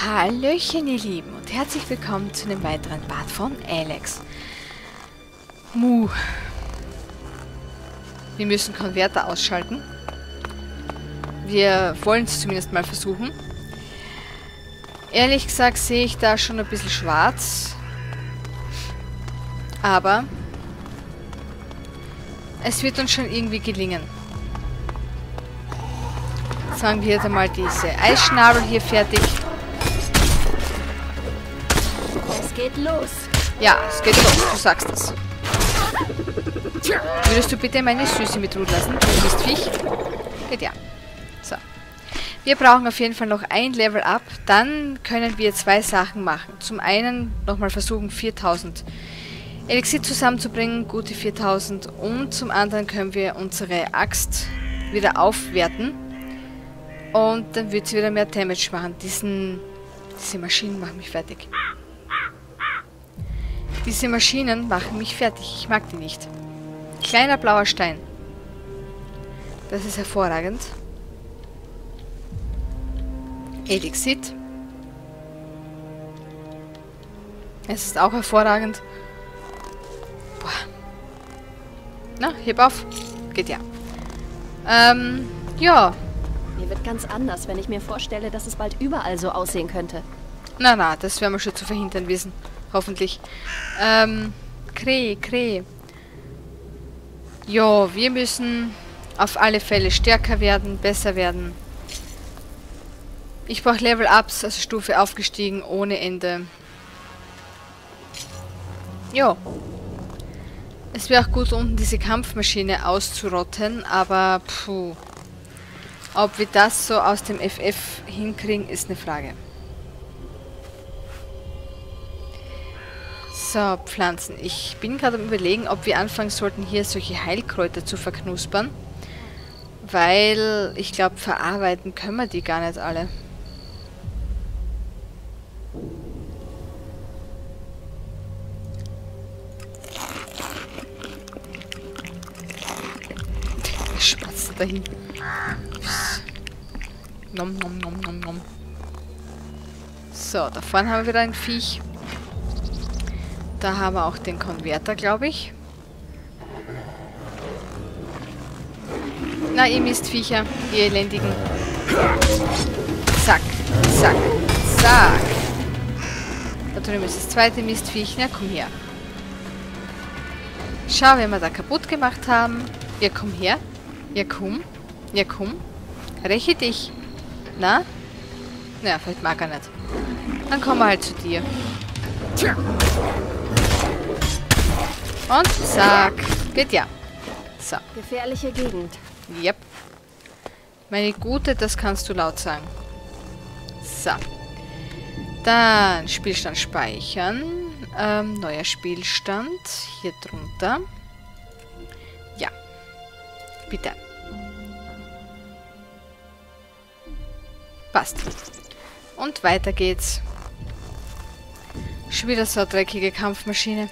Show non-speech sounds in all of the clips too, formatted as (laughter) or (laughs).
Hallöchen ihr Lieben und herzlich willkommen zu einem weiteren Part von Alex. Mu. Wir müssen Konverter ausschalten. Wir wollen es zumindest mal versuchen. Ehrlich gesagt sehe ich da schon ein bisschen schwarz. Aber es wird uns schon irgendwie gelingen. Jetzt machen wir jetzt einmal diese Eisschnabel hier fertig. Geht los. Ja, es geht los, du sagst es. Würdest du bitte meine Süße mit Ruhe lassen? Du bist Viech. Geht ja. So. Wir brauchen auf jeden Fall noch ein Level up. Dann können wir zwei Sachen machen. Zum einen nochmal versuchen 4000 Elixir zusammenzubringen, gute 4000. Und zum anderen können wir unsere Axt wieder aufwerten. Und dann wird sie wieder mehr Damage machen. Diesen, diese Maschinen machen mich fertig. Diese Maschinen machen mich fertig. Ich mag die nicht. Kleiner blauer Stein. Das ist hervorragend. Elixit. Es ist auch hervorragend. Boah. Na, heb auf. Geht ja. Ähm, ja. Mir wird ganz anders, wenn ich mir vorstelle, dass es bald überall so aussehen könnte. Na, na, das werden wir schon zu verhindern wissen. Hoffentlich. Ähm, Kree, Kree. Ja, wir müssen auf alle Fälle stärker werden, besser werden. Ich brauche Level-Ups, also Stufe aufgestiegen, ohne Ende. Ja. Es wäre auch gut, unten diese Kampfmaschine auszurotten, aber puh. Ob wir das so aus dem FF hinkriegen, ist eine Frage. So, Pflanzen. Ich bin gerade am überlegen, ob wir anfangen sollten, hier solche Heilkräuter zu verknuspern. Weil, ich glaube, verarbeiten können wir die gar nicht alle. Der Spatz da hinten. Nom, nom, nom, nom, nom. So, da vorne haben wir wieder ein Viech. Da haben wir auch den Konverter, glaube ich. Na, ihr Mistviecher, ihr elendigen. Zack, zack, zack. Da drüben ist das zweite Mistviech. Na, komm her. Schau, wenn wir da kaputt gemacht haben. Ja, komm her. Ja, komm. Ja, komm. Räche dich. Na? Naja, vielleicht mag er nicht. Dann kommen wir halt zu dir. Und zack. Geht ja. So. Gefährliche Gegend. Yep. Meine Gute, das kannst du laut sagen. So. Dann Spielstand speichern. Ähm, neuer Spielstand. Hier drunter. Ja. Bitte. Passt. Und weiter geht's. Schon wieder so eine dreckige Kampfmaschine.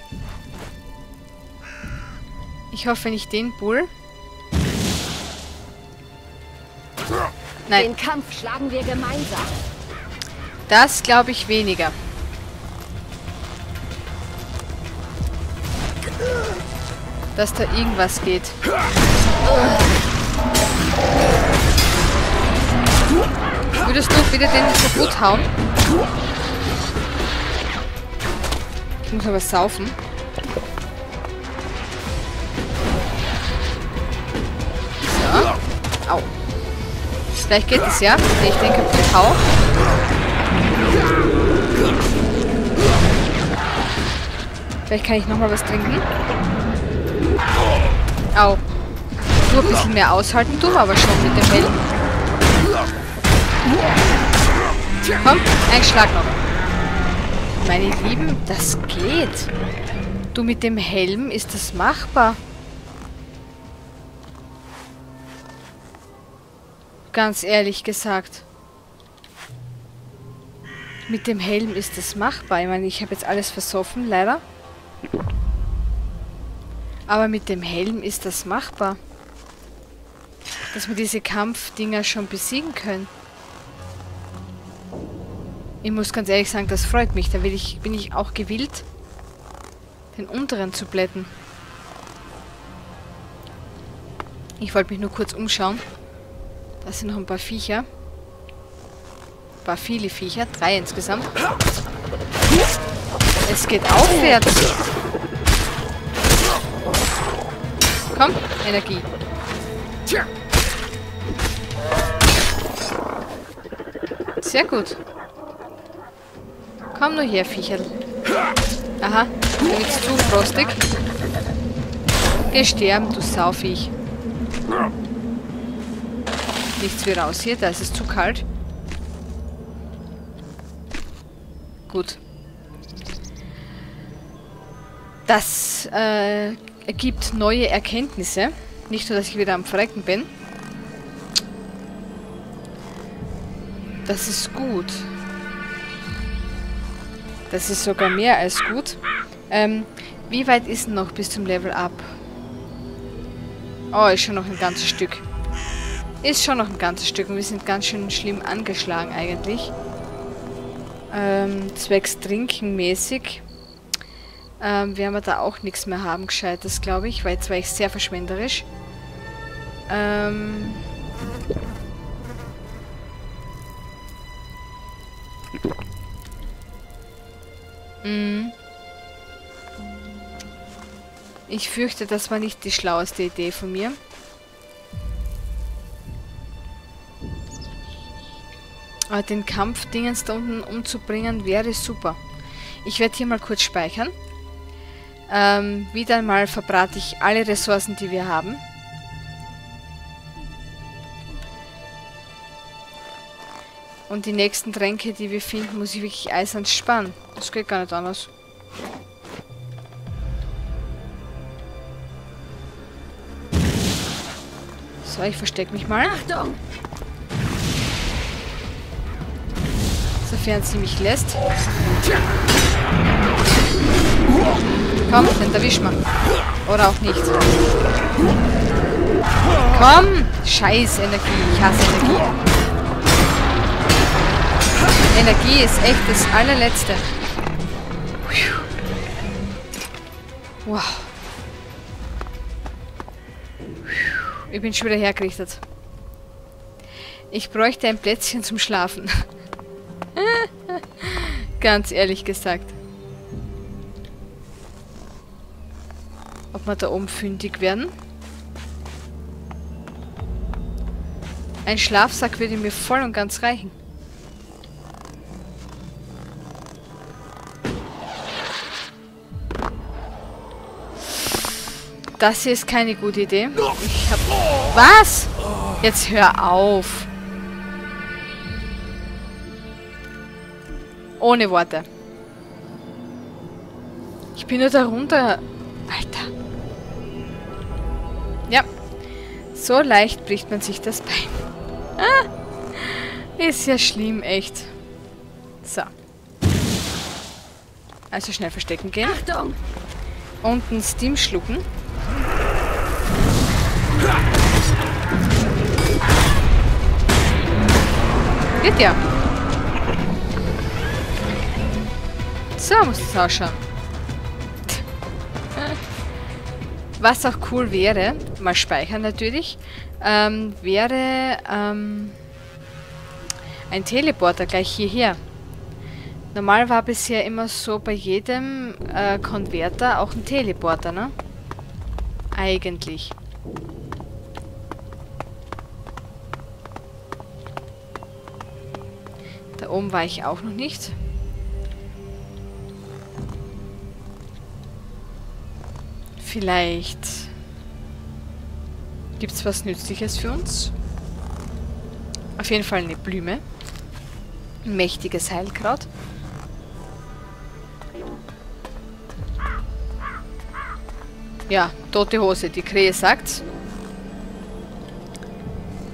Ich hoffe nicht den Bull. Nein. Den Kampf schlagen wir gemeinsam. Das glaube ich weniger. Dass da irgendwas geht. Würdest du bitte den kaputt hauen? Ich muss aber saufen. Vielleicht geht es ja, ich den kaputt hau. Vielleicht kann ich nochmal was trinken. Au. Du ein bisschen mehr aushalten, du aber schon mit dem Helm. Komm, ein Schlag noch. Meine Lieben, das geht. Du mit dem Helm, ist das machbar? Ganz ehrlich gesagt. Mit dem Helm ist das machbar. Ich meine, ich habe jetzt alles versoffen, leider. Aber mit dem Helm ist das machbar. Dass wir diese Kampfdinger schon besiegen können. Ich muss ganz ehrlich sagen, das freut mich. Da ich, bin ich auch gewillt, den unteren zu blätten. Ich wollte mich nur kurz umschauen. Da sind noch ein paar Viecher. Ein paar viele Viecher. Drei insgesamt. Es geht aufwärts. Komm, Energie. Sehr gut. Komm nur her, Viecherl. Aha, du bist zu frostig. Geh sterben, du Sauviech. Nichts wie raus hier, da ist es zu kalt. Gut. Das äh, ergibt neue Erkenntnisse. Nicht nur, dass ich wieder am Frecken bin. Das ist gut. Das ist sogar mehr als gut. Ähm, wie weit ist noch bis zum Level Up? Oh, ist schon noch ein ganzes Stück. Ist schon noch ein ganzes Stück und wir sind ganz schön schlimm angeschlagen eigentlich. Ähm, zwecks Trinken mäßig. Ähm, werden wir da auch nichts mehr haben, gescheites, glaube ich, weil jetzt war ich sehr verschwenderisch. Ähm... Mhm. Ich fürchte, das war nicht die schlaueste Idee von mir. Aber den Kampfdingens da unten umzubringen, wäre super. Ich werde hier mal kurz speichern. Ähm, wieder einmal verbrate ich alle Ressourcen, die wir haben. Und die nächsten Tränke, die wir finden, muss ich wirklich eisern spannen. Das geht gar nicht anders. So, ich verstecke mich mal. Achtung! Sofern sie mich lässt. Komm, dann erwisch mal. Oder auch nicht. Komm! Scheiß Energie. Ich hasse Energie. Energie ist echt das allerletzte. Wow. Ich bin schon wieder hergerichtet. Ich bräuchte ein Plätzchen zum Schlafen. Ganz ehrlich gesagt. Ob wir da oben fündig werden? Ein Schlafsack würde mir voll und ganz reichen. Das hier ist keine gute Idee. Ich hab... Was? Jetzt hör auf. Ohne Worte. Ich bin nur da runter. Alter. Ja. So leicht bricht man sich das Bein. Ah. Ist ja schlimm, echt. So. Also schnell verstecken gehen. Achtung! Und einen Steam schlucken. Geht ja. So muss es ausschauen. Was auch cool wäre, mal speichern natürlich, ähm, wäre ähm, ein Teleporter gleich hierher. Normal war bisher immer so bei jedem äh, Konverter auch ein Teleporter, ne? Eigentlich. Da oben war ich auch noch nicht. Vielleicht gibt es was Nützliches für uns. Auf jeden Fall eine Blume. Ein mächtiges Heilkraut. Ja, tote Hose. Die Krähe sagt's.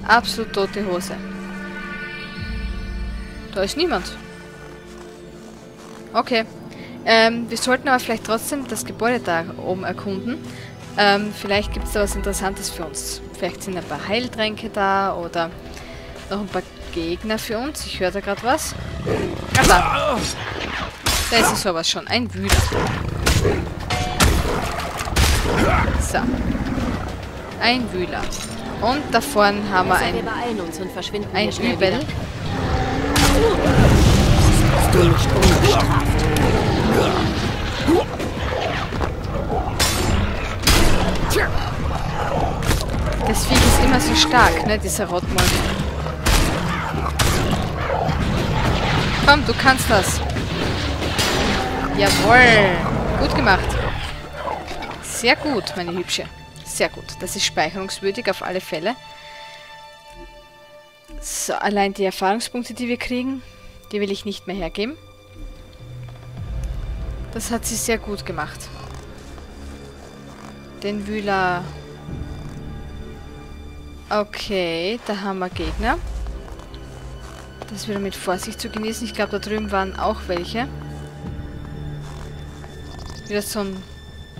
Absolut tote Hose. Da ist niemand. Okay. Ähm, wir sollten aber vielleicht trotzdem das Gebäude da oben erkunden. Ähm, vielleicht gibt es da was Interessantes für uns. Vielleicht sind ein paar Heiltränke da oder noch ein paar Gegner für uns. Ich höre da gerade was. Ah, da. Ist es sowas schon. Ein Wüder. So. Ein Wühler. Und da vorne haben wir ein, ein Übel. Du nicht unbestraft. Das Viech ist immer so stark, ne, dieser Rotmolch. Komm, du kannst das. Jawohl. Gut gemacht. Sehr gut, meine Hübsche. Sehr gut. Das ist speicherungswürdig auf alle Fälle. So, allein die Erfahrungspunkte, die wir kriegen, die will ich nicht mehr hergeben. Das hat sie sehr gut gemacht. Den Wühler... Okay, da haben wir Gegner. Das wieder mit Vorsicht zu genießen. Ich glaube, da drüben waren auch welche. Wieder so ein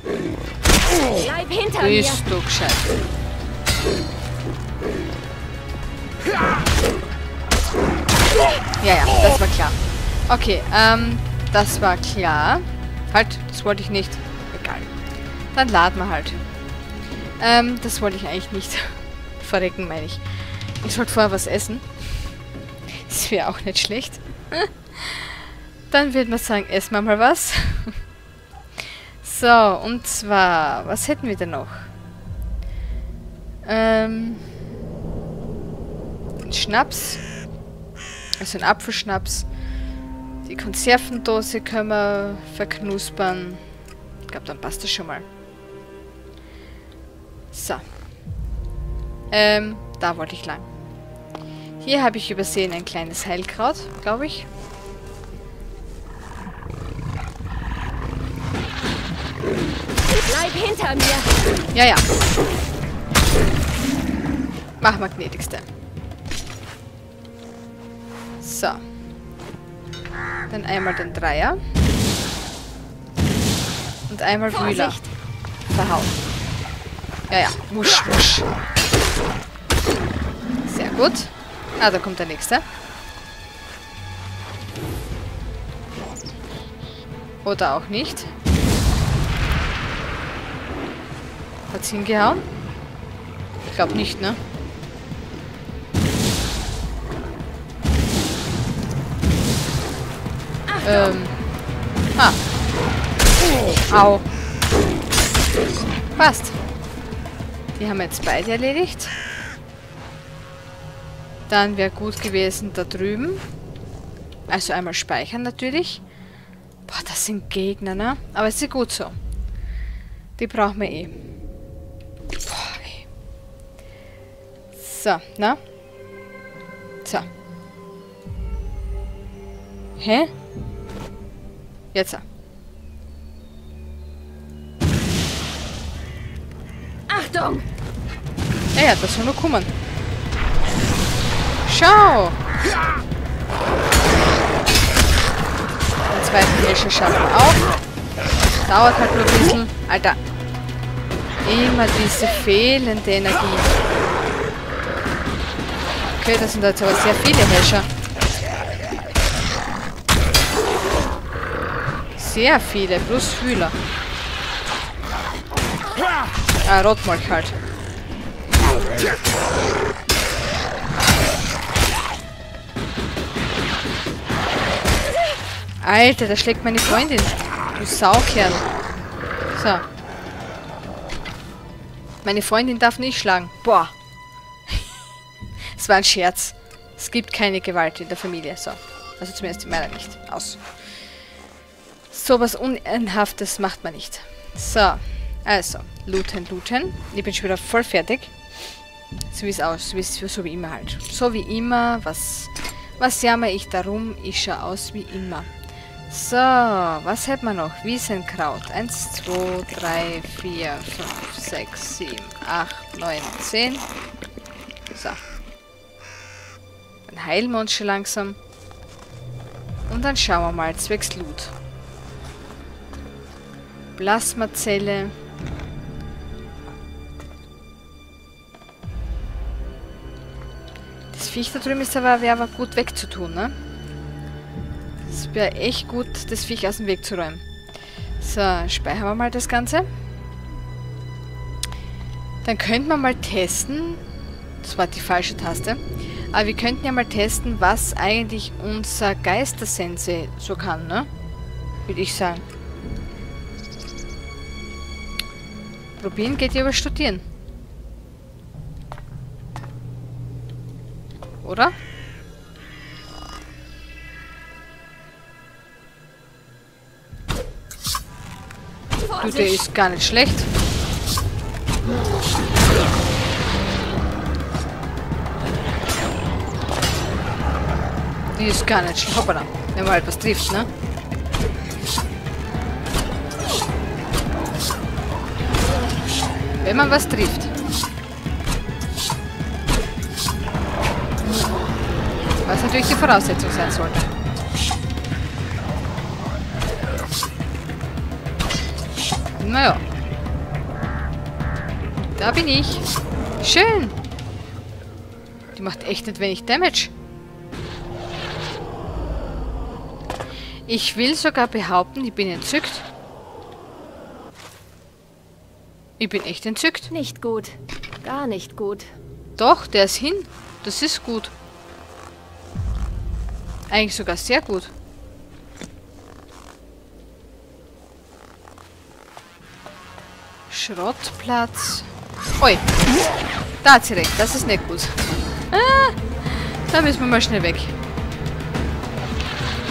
Bleib hinter mir. Bist du gescheit. Ja, ja, das war klar. Okay, ähm, das war klar. Halt, das wollte ich nicht. Egal. Dann laden wir halt. Ähm, das wollte ich eigentlich nicht. (laughs) Verrecken, meine ich. Ich sollte vorher was essen. (laughs) Das wäre auch nicht schlecht. (laughs) Dann würde man sagen, essen wir mal was. So, und zwar, was hätten wir denn noch? Ähm, Schnaps. Also ein Apfelschnaps. Die Konservendose können wir verknuspern. Ich glaube, dann passt das schon mal. So. Ähm, da wollte ich lang. Hier habe ich übersehen ein kleines Heilkraut, glaube ich. Bleib hinter mir. Ja, ja. Mach mal gnädigste. So. Dann einmal den Dreier. Und einmal Wühler. Vorsicht. Verhauen. Ja, ja. Wusch, wusch. Sehr gut. Ah, da kommt der nächste. Oder auch nicht. Hat's hingehauen? Ich glaube nicht, ne? Ähm. Ah. Au. Passt. Die haben wir jetzt beide erledigt. Dann wäre gut gewesen da drüben. Also einmal speichern natürlich. Boah, das sind Gegner, ne? Aber es ist gut so. Die brauchen wir eh. Boah, ey. So, na? So. Hä? Jetzt. Achtung. Ja, ja, das soll nur kommen. Schau! Den zweiten Hilfe schaffen wir auch. Dauert halt nur ein bisschen. Alter. Immer diese fehlende Energie. Okay, das sind jetzt aber sehr viele Herrscher. Sehr viele, plus Fühler. Ah, Rotmolch halt. Alter, da schlägt meine Freundin. Du Saukerl. So. Meine Freundin darf nicht schlagen. Boah. (laughs) Es war ein Scherz. Es gibt keine Gewalt in der Familie. So. Also zumindest in meiner nicht. Aus. Sowas Unehrenhaftes macht man nicht. So. Also. Looten, looten. Ich bin schon wieder voll fertig. So wie es aus. So wie, so wie immer halt. So wie immer. Was, was jammer ich darum? Ich schaue aus wie immer. So, was hätten wir noch? Wiesenkraut. 1, 2, 3, 4, 5, 6, 7, 8, 9, 10. So. Dann heilen wir uns schon langsam. Und dann schauen wir mal, zwecks Loot. Plasmazelle. Das Viech da drüben ist aber, aber gut wegzutun, ne? Es wäre echt gut, das Viech aus dem Weg zu räumen. So, speichern wir mal das Ganze. Dann könnten wir mal testen. Das war die falsche Taste. Aber wir könnten ja mal testen, was eigentlich unser Geistersense so kann, ne? Würde ich sagen. Probieren geht ja über Studieren. Oder? Du, der ist gar nicht schlecht. Die ist gar nicht schlecht. Hoppala. Wenn man etwas trifft, ne? Wenn man was trifft. Was natürlich die Voraussetzung sein sollte. Naja. Da bin ich. Schön. Die macht echt nicht wenig Damage. Ich will sogar behaupten, ich bin entzückt. Ich bin echt entzückt. Nicht gut. Gar nicht gut. Doch, der ist hin. Das ist gut. Eigentlich sogar sehr gut. Schrottplatz. Ui. Da hat sie recht. Das ist nicht gut. Ah, da müssen wir mal schnell weg.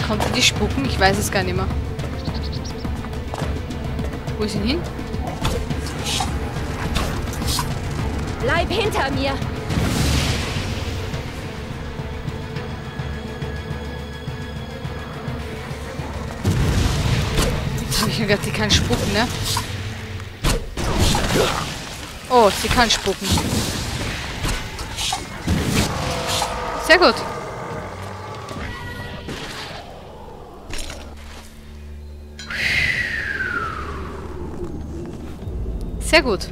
Konnte die spucken? Ich weiß es gar nicht mehr. Wo ist sie hin? Bleib hinter mir! Ich mir gedacht, die kann spucken, ne? Oh, sie kann spucken. Sehr gut. Sehr gut.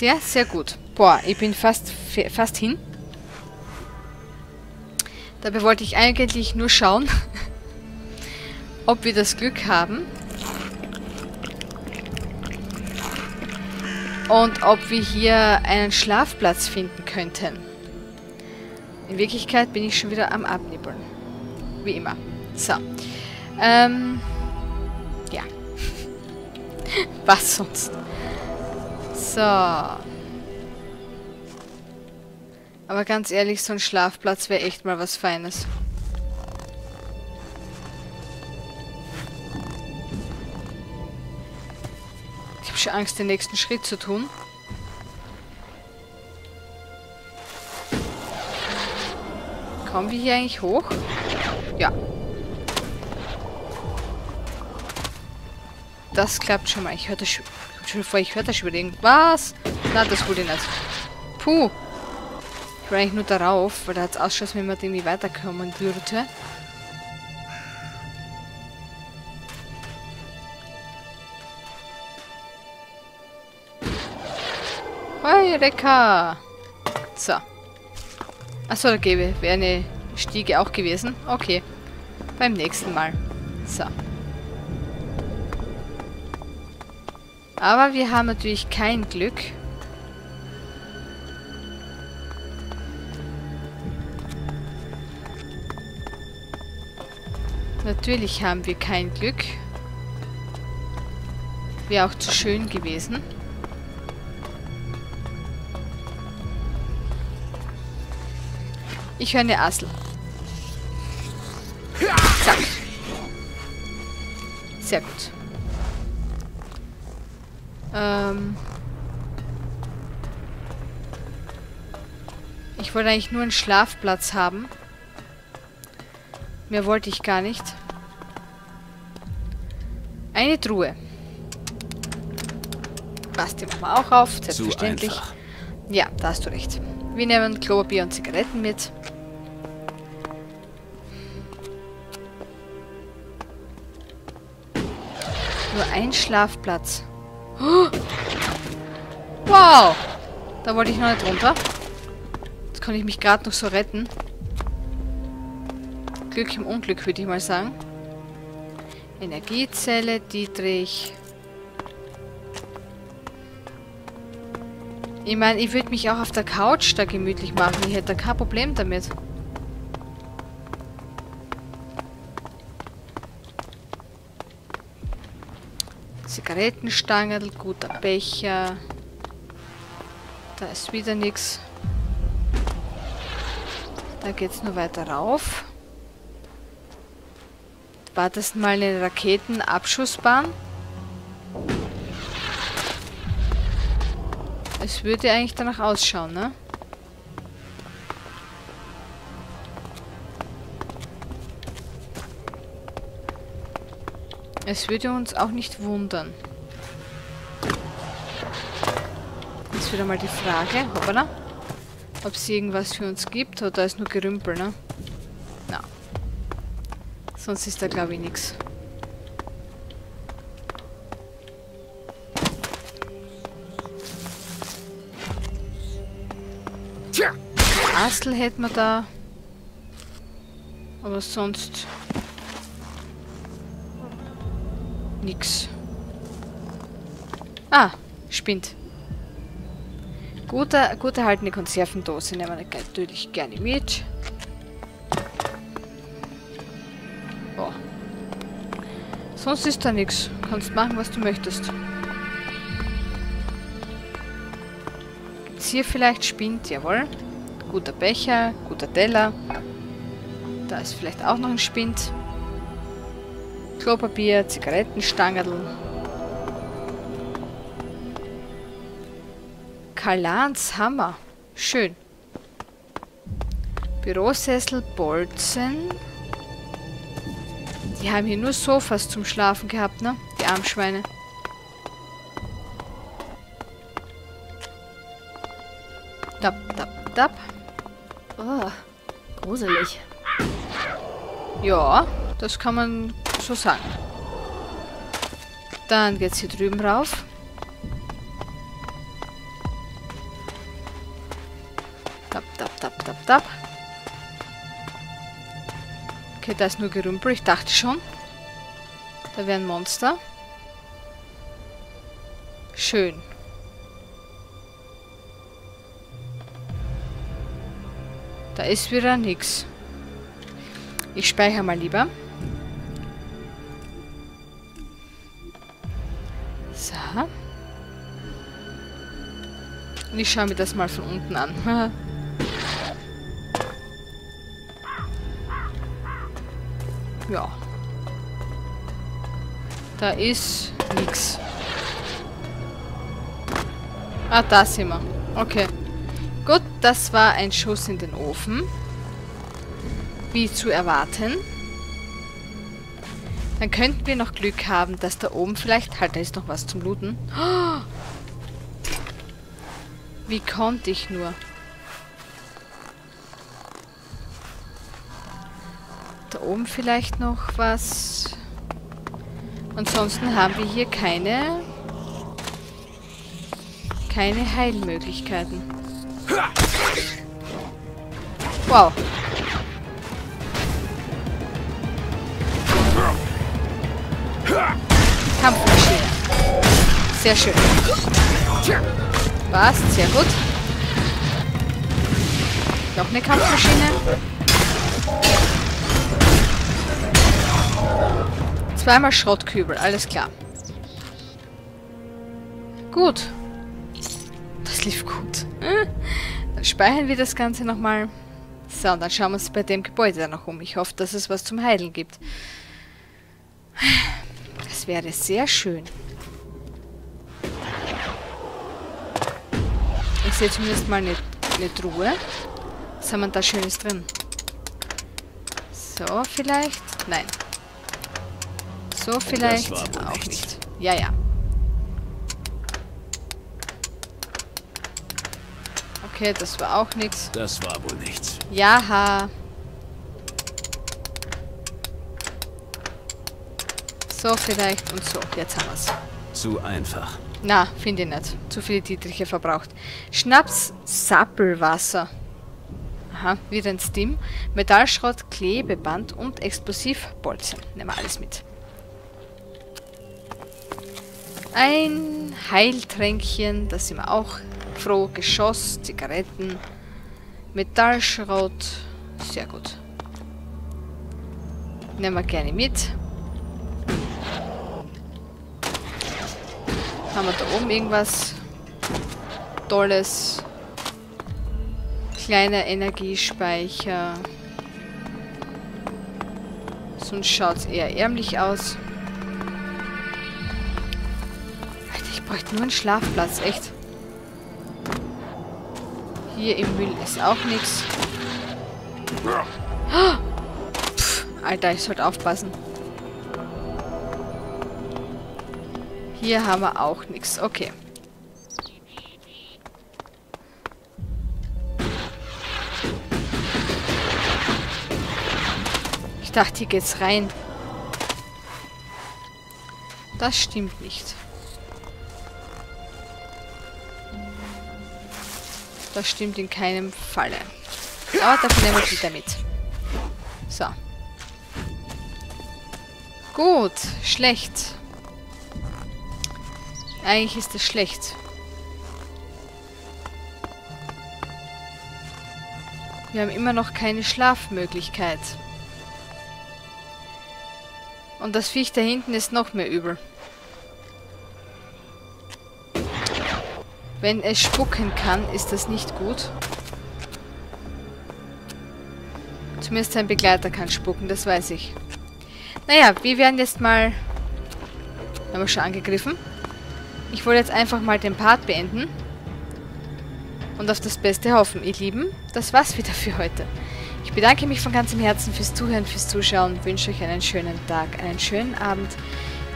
Sehr, sehr gut. Boah, ich bin fast, fast hin. Dabei wollte ich eigentlich nur schauen, (laughs) ob wir das Glück haben. Und ob wir hier einen Schlafplatz finden könnten. In Wirklichkeit bin ich schon wieder am Abnibbeln. Wie immer. So. Ähm. Ja. (laughs) Was sonst? So. Aber ganz ehrlich, so ein Schlafplatz wäre echt mal was Feines. Ich habe schon Angst, den nächsten Schritt zu tun. Kommen wir hier eigentlich hoch? Ja. Das klappt schon mal. Ich hörte schon, schon vor, ich hörte schon wieder irgendwas. Na, das wurde nicht. Puh. Ich war eigentlich nur darauf, weil da hat es ausschaut, wenn man irgendwie weiterkommen würde. Heureka! So. Achso, da gäbe wäre eine Stiege auch gewesen. Okay. Beim nächsten Mal. So. Aber wir haben natürlich kein Glück. Natürlich haben wir kein Glück. Wäre auch zu schön gewesen. Ich höre eine Assel. Zack. Sehr gut. Ähm ich wollte eigentlich nur einen Schlafplatz haben. Mehr wollte ich gar nicht. Eine Truhe. Passt, die machen wir auch auf, selbstverständlich. Ja, da hast du recht. Wir nehmen Klopapier und Zigaretten mit. Nur ein Schlafplatz. Wow! Da wollte ich noch nicht runter. Jetzt kann ich mich gerade noch so retten. Glück im Unglück, würde ich mal sagen. Energiezelle, Dietrich. Ich meine, ich würde mich auch auf der Couch da gemütlich machen. Ich hätte da kein Problem damit. Zigarettenstange, guter Becher. Da ist wieder nichts. Da geht's nur weiter rauf. War das mal eine Raketenabschussbahn? Es würde eigentlich danach ausschauen, ne? Es würde uns auch nicht wundern. Jetzt wieder mal die Frage, hoppala, ob es irgendwas für uns gibt oder ist nur Gerümpel, ne? Na. Sonst ist da glaube ich nichts. Astel hätten wir da. Aber sonst Nix. Ah, spinnt. Gute, gut erhaltene Konservendose nehmen wir natürlich gerne mit. Oh. Sonst ist da nichts. Kannst machen, was du möchtest. Gibt's hier vielleicht Spind? Jawohl. Guter Becher, guter Teller. Da ist vielleicht auch noch ein Spind. Klopapier, Zigarettenstangerl. Kalans Hammer. Schön. Bürosessel, Bolzen. Die haben hier nur Sofas zum Schlafen gehabt, ne? Die Armschweine. Dab, dab, dab. Oh, gruselig. Ja, das kann man so sagen. Dann geht's hier drüben rauf. Tap, tap, tap, tap, tap. Okay, da ist nur Gerümpel. Ich dachte schon. Da wäre ein Monster. Schön. Da ist wieder nichts. Ich speichere mal lieber. Ich schaue mir das mal von unten an. (laughs) ja. Da ist nichts. Ah, da sind wir. Okay. Gut, das war ein Schuss in den Ofen. Wie zu erwarten. Dann könnten wir noch Glück haben, dass da oben vielleicht... Halt, da ist noch was zum Looten. (gasps) Wie konnte ich nur? Da oben vielleicht noch was. Ansonsten haben wir hier keine... Keine Heilmöglichkeiten. Wow. Kampfmaschine. Sehr schön. Was? Sehr gut. Noch eine Kampfmaschine. Zweimal Schrottkübel, alles klar. Gut. Das lief gut. Dann speichern wir das Ganze nochmal. So, und dann schauen wir uns bei dem Gebäude noch um. Ich hoffe, dass es was zum Heilen gibt. Das wäre sehr schön. Sehe zumindest mal eine, eine Truhe. Was haben wir da Schönes drin? So, vielleicht? Nein. So, vielleicht? Auch nichts. nicht. Ja, ja. Okay, das war auch nichts. Das war wohl nichts. Ja. So vielleicht und so. Jetzt haben wir's. Zu einfach. Na, finde ich nicht. Zu viele Dietriche verbraucht. Schnaps, Sappelwasser. Aha, wieder ein Stim. Metallschrott, Klebeband und Explosivbolzen. Nehmen wir alles mit. Ein Heiltränkchen, da sind wir auch froh. Geschoss, Zigaretten, Metallschrott. Sehr gut. Nehmen wir gerne mit. Wir da oben irgendwas Tolles? Kleiner Energiespeicher. Sonst schaut es eher ärmlich aus. Alter, ich bräuchte nur einen Schlafplatz, echt. Hier im Müll ist auch nichts. Alter, ich sollte aufpassen. Hier haben wir auch nichts. Okay. Ich dachte, hier geht's rein. Das stimmt nicht. Das stimmt in keinem Falle. Aber dafür nehmen wir wieder mit. So. Gut, schlecht. Eigentlich ist es schlecht. Wir haben immer noch keine Schlafmöglichkeit. Und das Viech da hinten ist noch mehr übel. Wenn es spucken kann, ist das nicht gut. Zumindest sein Begleiter kann spucken, das weiß ich. Naja, wir werden jetzt mal... Haben wir schon angegriffen? Ich wollte jetzt einfach mal den Part beenden. Und auf das Beste hoffen, ihr Lieben. Das war's wieder für heute. Ich bedanke mich von ganzem Herzen fürs Zuhören, fürs Zuschauen. Wünsche euch einen schönen Tag, einen schönen Abend.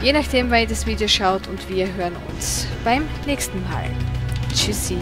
Je nachdem, wann ihr das Video schaut und wir hören uns beim nächsten Mal. Tschüssi.